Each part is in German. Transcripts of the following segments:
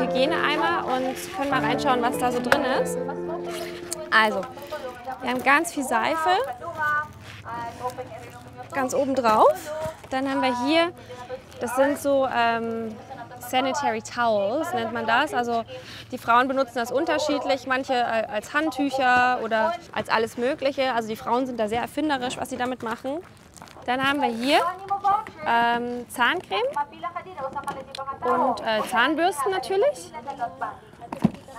Hygieneeimer und können mal reinschauen, was da so drin ist. Also, wir haben ganz viel Seife, ganz oben drauf. Dann haben wir hier, das sind so ähm, Sanitary Towels, nennt man das. Also die Frauen benutzen das unterschiedlich, manche äh, als Handtücher oder als alles Mögliche. Also die Frauen sind da sehr erfinderisch, was sie damit machen. Dann haben wir hier ähm, Zahncreme und äh, Zahnbürsten natürlich.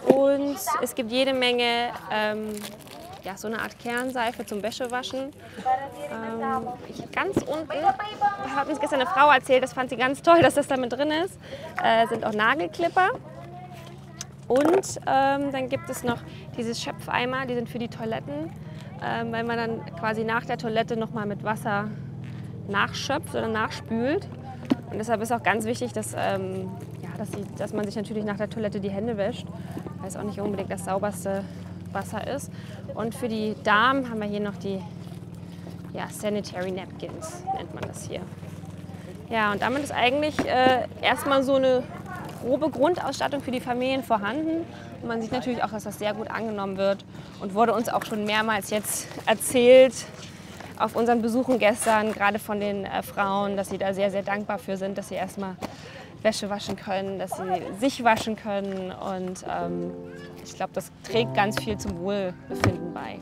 Und es gibt jede Menge ähm, ja, so eine Art Kernseife zum Wäschewaschen. Ähm, ganz unten hat uns gestern eine Frau erzählt, das fand sie ganz toll, dass das da mit drin ist. Äh, sind auch Nagelklipper. Und ähm, dann gibt es noch diese Schöpfeimer, die sind für die Toiletten, ähm, weil man dann quasi nach der Toilette nochmal mit Wasser nachschöpft oder nachspült. Und deshalb ist auch ganz wichtig, dass, ähm, ja, dass, sie, dass man sich natürlich nach der Toilette die Hände wäscht, weil es auch nicht unbedingt das sauberste Wasser ist. Und für die Damen haben wir hier noch die ja, Sanitary Napkins, nennt man das hier. Ja, und damit ist eigentlich äh, erstmal so eine grobe Grundausstattung für die Familien vorhanden. Und man sieht natürlich auch, dass das sehr gut angenommen wird und wurde uns auch schon mehrmals jetzt erzählt auf unseren Besuchen gestern, gerade von den äh, Frauen, dass sie da sehr, sehr dankbar für sind, dass sie erstmal Wäsche waschen können, dass sie sich waschen können und ähm, ich glaube, das trägt ganz viel zum Wohlbefinden bei.